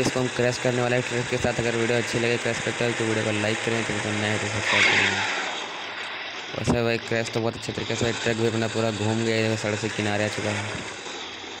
इसको हम क्रैश करने वाले ट्रक के साथ अगर वीडियो अच्छी लगे, क्रैश करते हो तो वीडियो को लाइक करें तो नए है तो सब्सक्राइब करें। वैसे भाई, क्रैश तो बहुत अच्छे तरीके से ट्रक भी अपना पूरा घूम गया सड़क से किनारे आ चुका है।